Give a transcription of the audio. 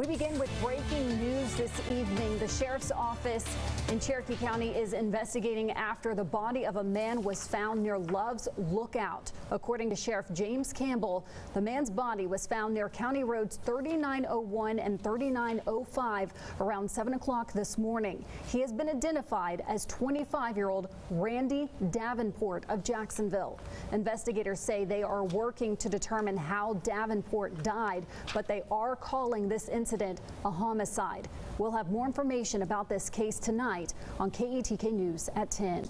We begin with breaking news this evening. The sheriff's office in Cherokee County is investigating after the body of a man was found near Love's Lookout. According to Sheriff James Campbell, the man's body was found near County Roads 3901 and 3905 around 7 o'clock this morning. He has been identified as 25 year old Randy Davenport of Jacksonville. Investigators say they are working to determine how Davenport died, but they are calling this incident incident a homicide. We'll have more information about this case tonight on KETK News at 10.